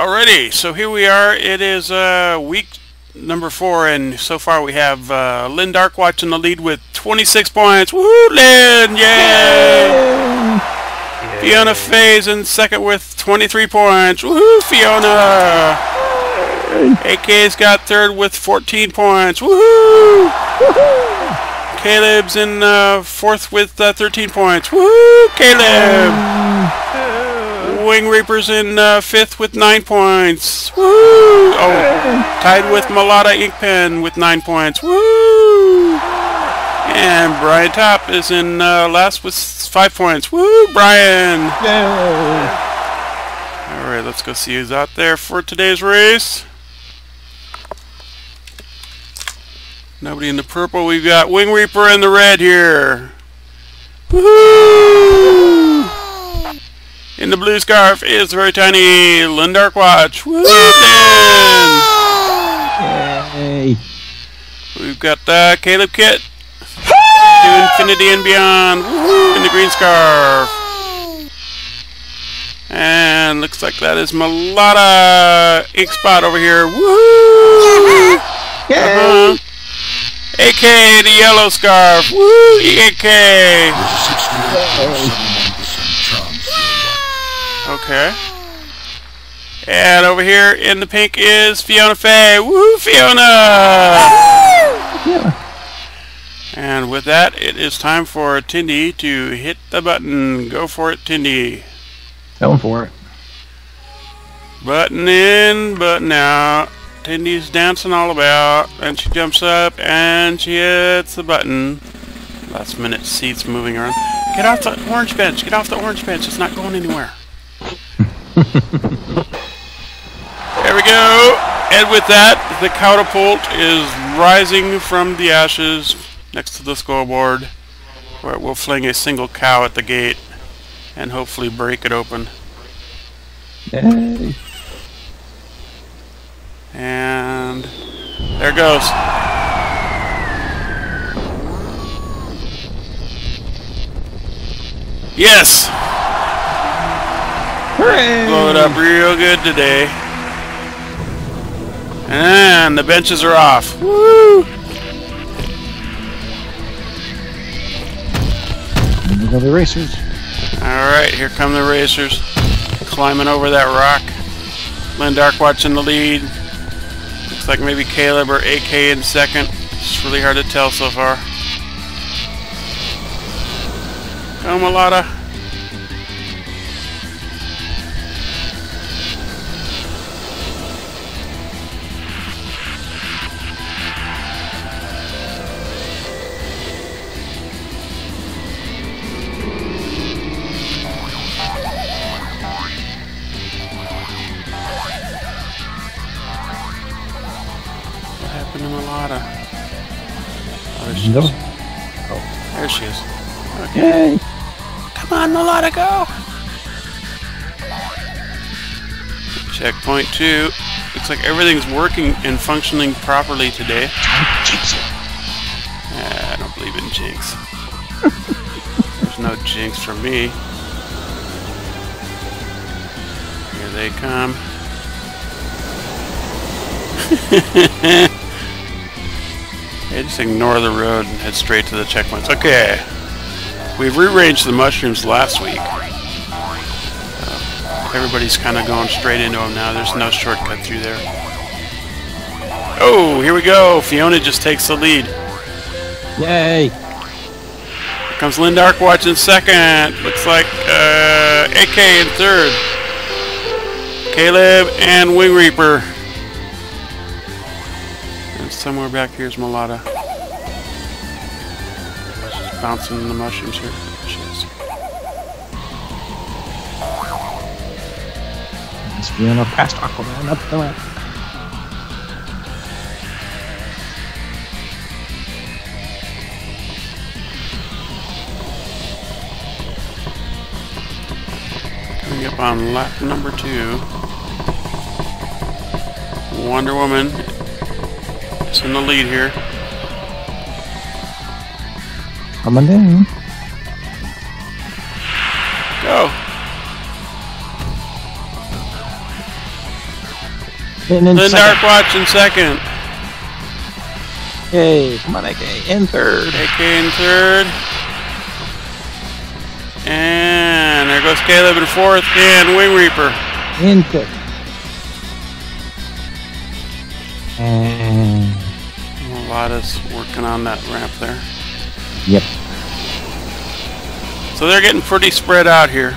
Alrighty, so here we are. It is uh, week number four, and so far we have uh, Linn Darkwatch in the lead with 26 points. Woohoo, Linn! Yay! Fiona Fei's in second with 23 points. Woohoo, Fiona! AK's got third with 14 points. Woohoo! Caleb's in uh, fourth with uh, 13 points. Woohoo, Caleb! Wing Reaper's in uh, fifth with nine points. Woo! Oh, tied with Malada Inkpen with nine points. Woo! And Brian Top is in uh, last with five points. Woo, Brian! All right, let's go see who's out there for today's race. Nobody in the purple. We've got Wing Reaper in the red here. Woo! In the blue scarf is very tiny Linn Darkwatch. Woo! Yay! We've got uh, Caleb Kit to infinity and beyond Woo! in the green scarf. And looks like that is Malada Ink Spot over here. Woo! Uh-huh. AK the yellow scarf. Woo! AK. Okay. And over here in the pink is Fiona Fei. Woo, Fiona! And with that, it is time for Tindy to hit the button. Go for it, Tindy. Going for it. Button in, button out. Tindy's dancing all about. And she jumps up and she hits the button. Last minute seats moving around. Get off the orange bench. Get off the orange bench. It's not going anywhere. There we go. And with that, the catapult is rising from the ashes next to the scoreboard, where it will fling a single cow at the gate and hopefully break it open. Yay! And there it goes. Yes! Hooray! Blow it up real good today. And the benches are off. Woo! And there go the racers. Alright, here come the racers. Climbing over that rock. Linn Darkwatch in the lead. Looks like maybe Caleb or AK in second. It's really hard to tell so far. Go Malada. Oh, there she No. is. There she is. Yay! Come on, Malada, go! Checkpoint two. Looks like everything's working and functioning properly today. Jinx Ah, I don't believe in jinx. There's no jinx for me. Here they come. just ignore the road and head straight to the checkpoints. Okay. We rearranged the mushrooms last week. Uh, everybody's kind of going straight into them now. There's no shortcut through there. Oh, here we go. Fiona just takes the lead. Yay! Here comes Linn Darkwatch in second. Looks like uh, AK in third. Caleb and Wing Reaper. And somewhere back here's Malada. She's bouncing in the mushrooms here. She is. It's Fiona past Aquaman up the ramp. Coming up on lap number two. Wonder Woman is in the lead here. Coming down. Go. And then Linn second. Darkwatch in second. Yay. Come on, AK. In third. AK in third. And there goes Caleb in fourth. And Wing Reaper. In fifth. And Lada's working on that ramp there. Yep. So they're getting pretty spread out here.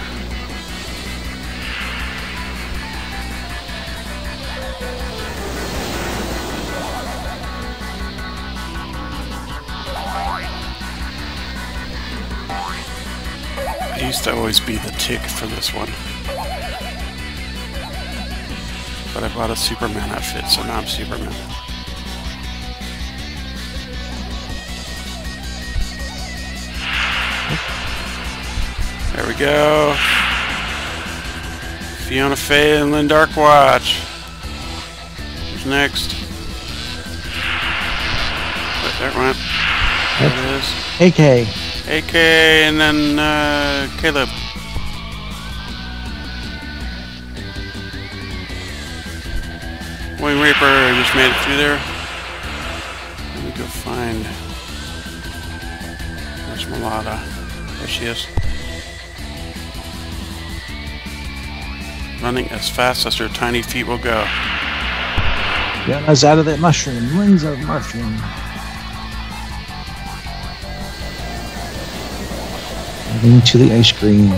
I used to always be the tick for this one. But I bought a Superman outfit, so now I'm Superman. There we go. Fiona Fei and Linn Darkwatch. Who's next? Wait, there it went. There it is. AK. AK and then uh, Caleb. Wing Reaper just made it through there. Let me go find. Where's Mulata? There she is. Running as fast as her tiny feet will go. Fiona's out of that mushroom. Linn's of mushroom. Into the ice cream.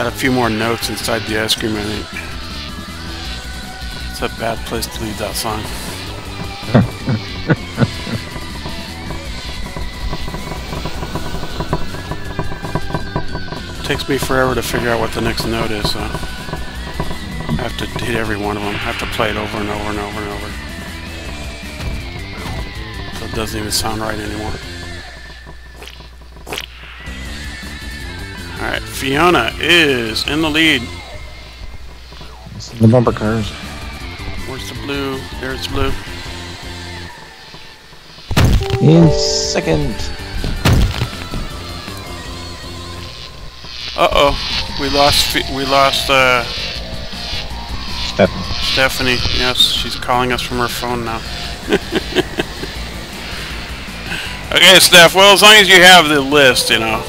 Add a few more notes inside the ice cream, I think. It's a bad place to leave that song. takes me forever to figure out what the next note is, so I have to hit every one of them. I have to play it over and over and over and over. So it doesn't even sound right anymore. Alright, Fiona is in the lead. The bumper cars. Where's the blue? There's blue. In second. Uh oh, we lost. We lost uh, Stephanie. Stephanie. Yes, she's calling us from her phone now. okay, Steph. Well, as long as you have the list, you know.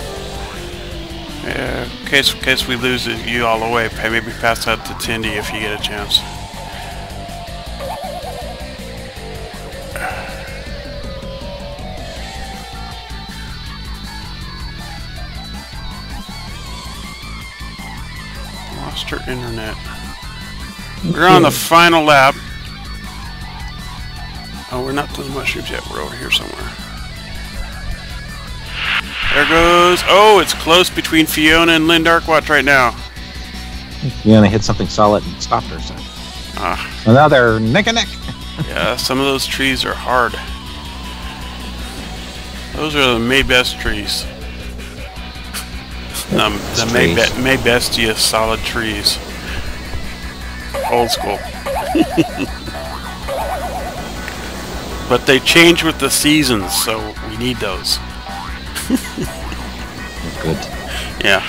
Case in case we lose it, you all the way. Maybe pass that to Tindy if you get a chance. Lost her internet. We're on the final lap. Oh, we're not to the mushrooms yet. We're over here somewhere. There goes. Oh, it's close between Fiona and Linn Darkwatch right now. Fiona hit something solid and stopped her. So, Ah, so now they're neck and neck. yeah, some of those trees are hard. Those are the Maybest trees. Um, the Trees. Maybestia solid trees. Old school. but they change with the seasons, so we need those. Good. Yeah.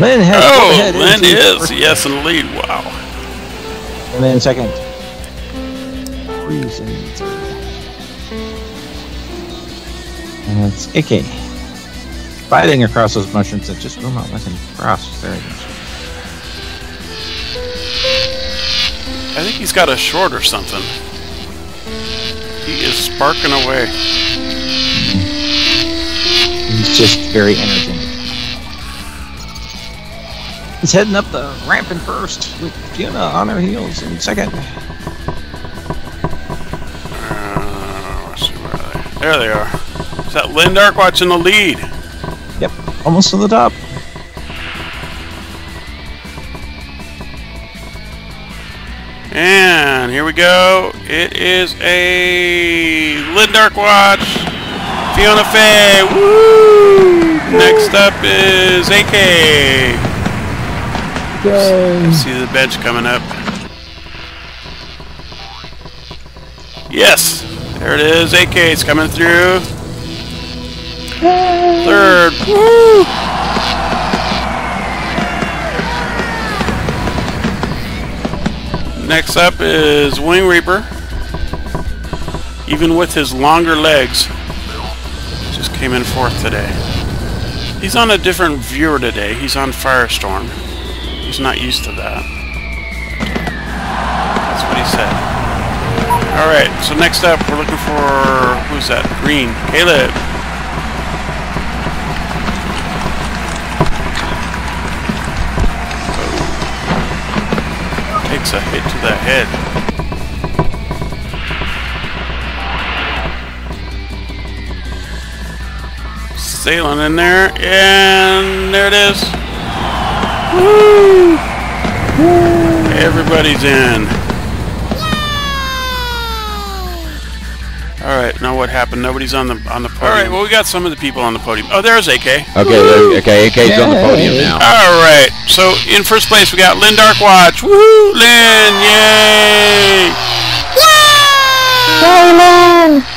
Linn has Oh, ahead Linn is. first Yes, in the lead. Wow. And then second. Freeze in third. And it's AK. Fighting across those mushrooms that just will not let him cross. There he goes. I think he's got a short or something. He is sparking away. He's just very energetic. He's heading up the ramp in first with Fiona on her heels in second. Uh, see, where are they? There they are. Is that Linn Darkwatch in the lead? Yep, almost to the top. And here we go. It is a Linn Darkwatch. Fiona Fei. Woo! Next up is AK. Yay! See the bench coming up. Yes! There it is. AK is coming through. Third. Woo! Next up is Wing Reaper. Even with his longer legs, came in fourth today. He's on a different viewer today. He's on Firestorm. He's not used to that. That's what he said. Alright, so next up we're looking for who's that? Green. Caleb. Oh. Takes a hit to the head. Sailing in there, and there it is. Woo! Everybody's in. All right, now what happened? Nobody's on the on the podium. All right, well we got some of the people on the podium. Oh, there's AK. Okay, there, okay, AK's on the podium now. All right, so in first place we got Linn Darkwatch. Woo, Linn! Yay! Linn!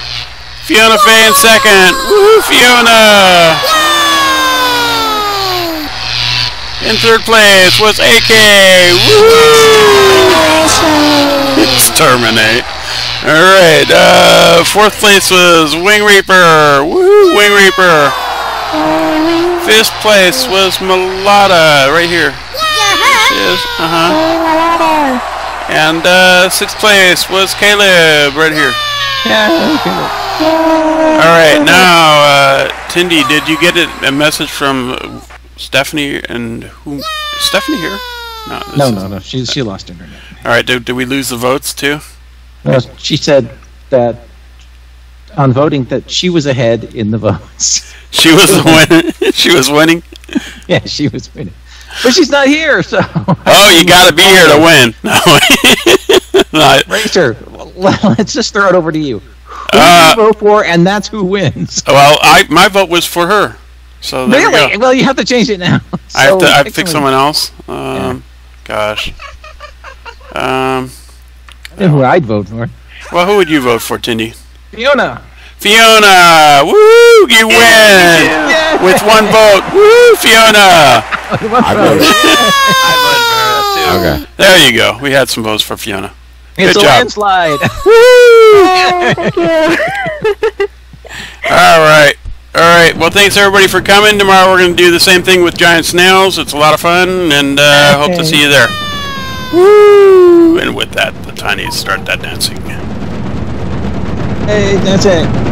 Fiona Fei in second. Woohoo, Fiona! In third place was AK. Woohoo! terminate. Alright, uh, fourth place was Wing Reaper. Woohoo, Wing Reaper. Fifth place was Mulata, right here. She is, uh-huh. And, uh, sixth place was Caleb, right here. Yeah, okay. Alright, now, uh, Tindy, did you get a, a message from Stephanie and who? Stephanie here? No, No, no, no. She she lost internet. Alright, did, did we lose the votes too? No, she said that on voting that she was ahead in the votes. She was the winner. she was winning. yeah, she was winning, but she's not here. So Oh, you got to be here to win. No. No, Racer, let's just throw it over to you. Who Uh, you vote for, and that's who wins. well, I my vote was for her. So there we Really? go. Well, you have to change it now. I have to I pick pick someone else. Um, gosh. Um, I know who I'd vote for. well, who would you vote for, Tindy? Fiona. Fiona! Woo! You win Yeah. with one vote. Woo, Fiona! I voted. Okay. There you go. We had some votes for Fiona. It's Good a job. landslide. All right. All right. Well, thanks everybody for coming. Tomorrow we're going to do the same thing with giant snails. It's a lot of fun, and uh, hope to see you there. Woo! And with that, the tinies start that dancing. hey, that's it.